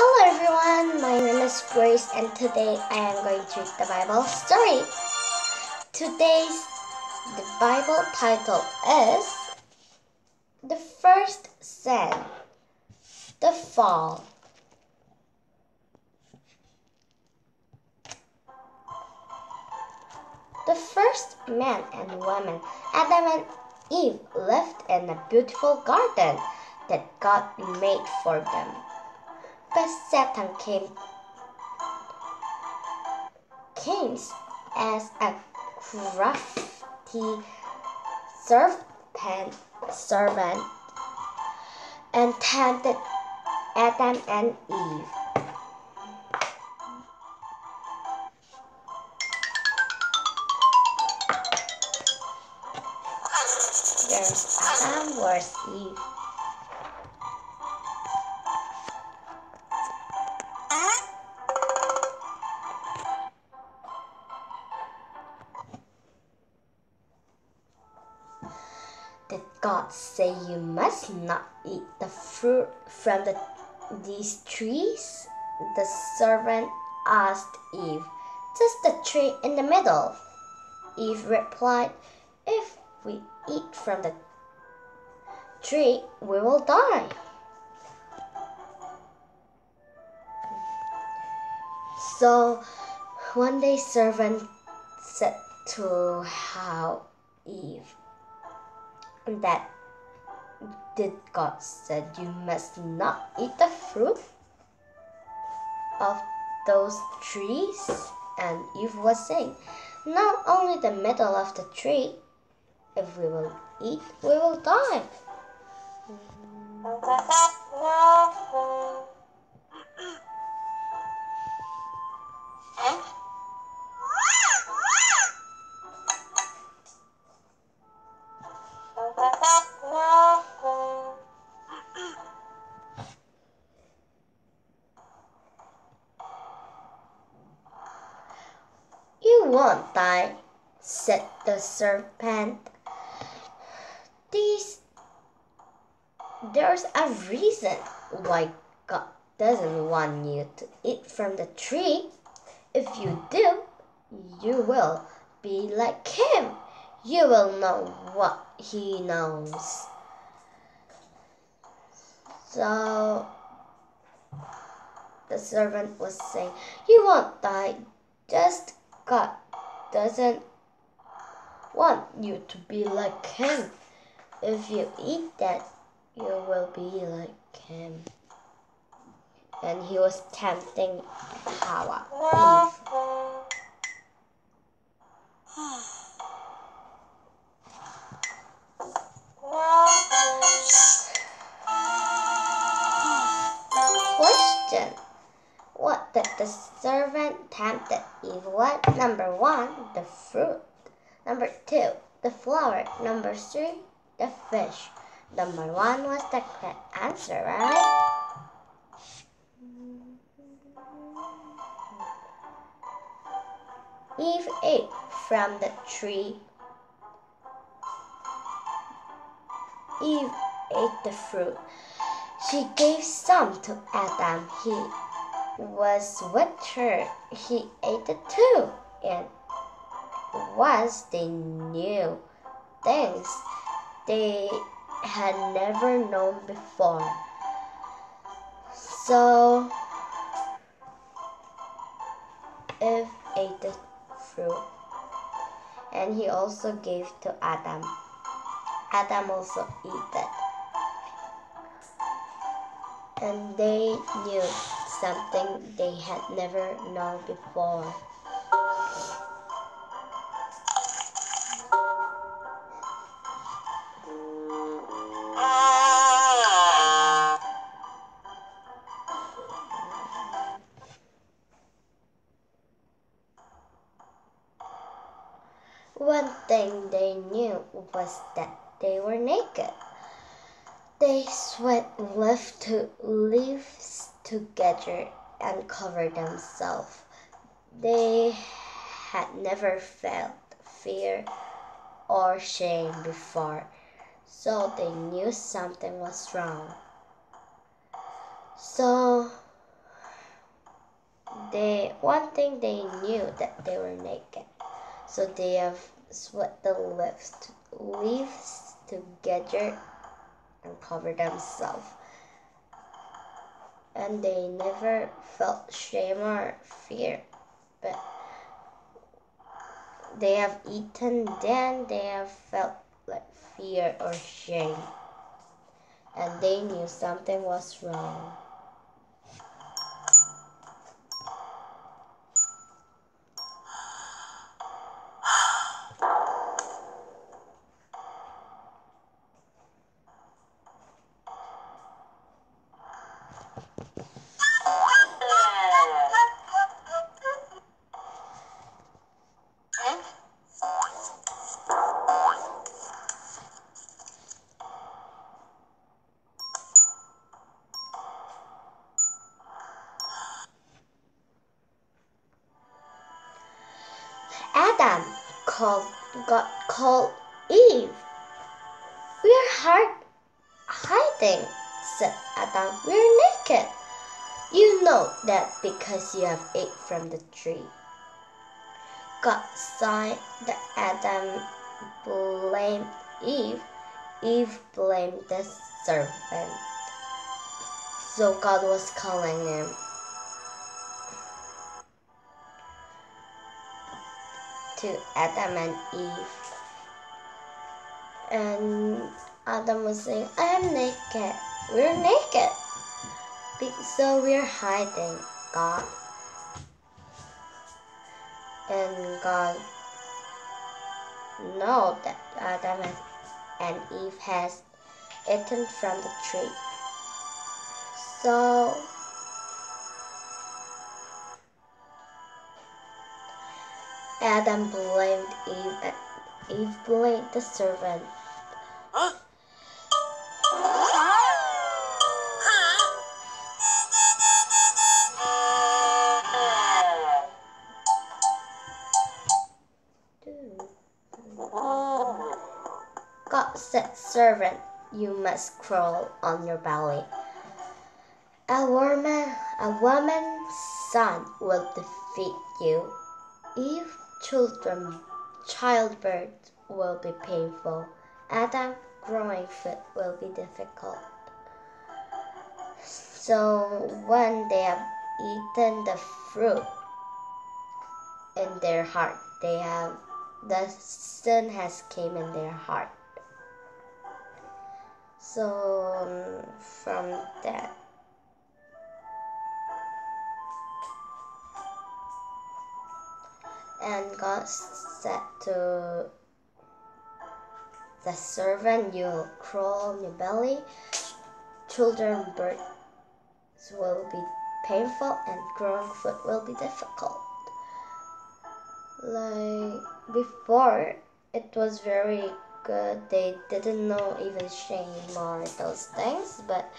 Hello everyone, my name is Grace and today I am going to read the Bible story. Today's the Bible title is The First Sin, The Fall. The first man and woman, Adam and Eve, lived in a beautiful garden that God made for them. But Satan came, came as a crafty serpent, servant and tempted Adam and Eve. There's Adam, where's Eve? God say you must not eat the fruit from the, these trees? The servant asked Eve. Just the tree in the middle. Eve replied, If we eat from the tree, we will die. So one day servant said to how Eve that did God said you must not eat the fruit of those trees? And Eve was saying, not only the middle of the tree, if we will eat, we will die. Mm. Won't die, said the serpent. These, there's a reason why God doesn't want you to eat from the tree. If you do, you will be like him. You will know what he knows. So the servant was saying, You won't die, just God doesn't want you to be like Him. If you eat that, you will be like Him. And he was tempting Hawa. The servant tempted Eve with? Number one, the fruit. Number two, the flower. Number three, the fish. Number one was the correct answer, right? Eve ate from the tree. Eve ate the fruit. She gave some to Adam. He was with her. He ate it too. And was they knew things they had never known before. So Eve ate the fruit. And he also gave to Adam. Adam also ate it. And they knew something they had never known before. One thing they knew was that they were naked. They sweat left to leaves together and cover themselves. They had never felt fear or shame before, so they knew something was wrong. So they one thing they knew that they were naked, so they have sweat the leaves, leaves together and cover themselves. And they never felt shame or fear, but they have eaten, then they have felt like fear or shame, and they knew something was wrong. Adam called God called Eve. We're hard hiding, said Adam. We're naked. You know that because you have ate from the tree. God saw that Adam blamed Eve. Eve blamed the serpent. So God was calling him to Adam and Eve. And Adam was saying, I am naked. We're naked. So we're hiding, God. And God know that Adam and Eve has eaten from the tree. So Adam blamed Eve and Eve blamed the servant. Huh? God said, Servant, you must crawl on your belly. A woman, a woman's son will defeat you. Eve children, childbirth will be painful. Adam, growing foot will be difficult. So when they have eaten the fruit in their heart, they have the sin has came in their heart. So um, from that And God said to the servant, You crawl on your belly, children birth will be painful, and growing food will be difficult. Like before, it was very good. They didn't know even shame or those things, but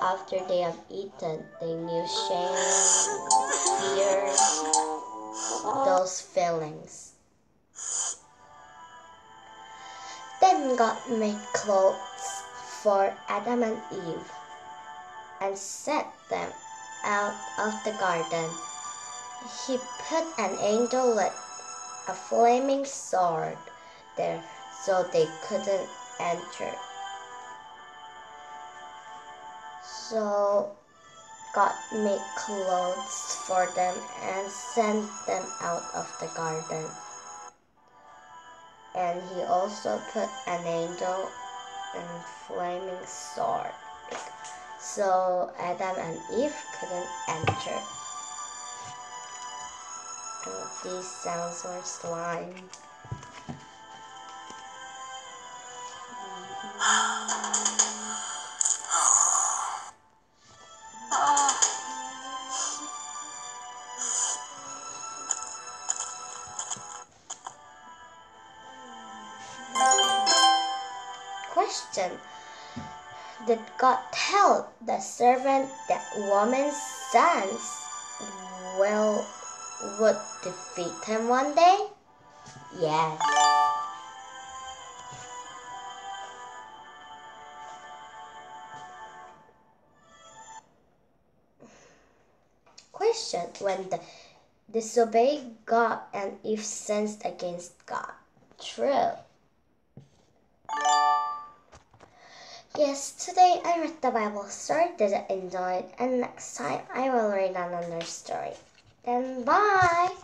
after they have eaten, they knew shame, fear those feelings. Then God made clothes for Adam and Eve and set them out of the garden. He put an angel with a flaming sword there so they couldn't enter. So God made clothes for them and sent them out of the garden. And he also put an angel and flaming sword. So Adam and Eve couldn't enter. And these sounds were slime. Question Did God tell the servant that woman's sons will would defeat him one day? Yes. question when the disobeyed God and if sinned against God. True. Yes, today I read the Bible story that enjoy it, and next time I will read another story. Then bye!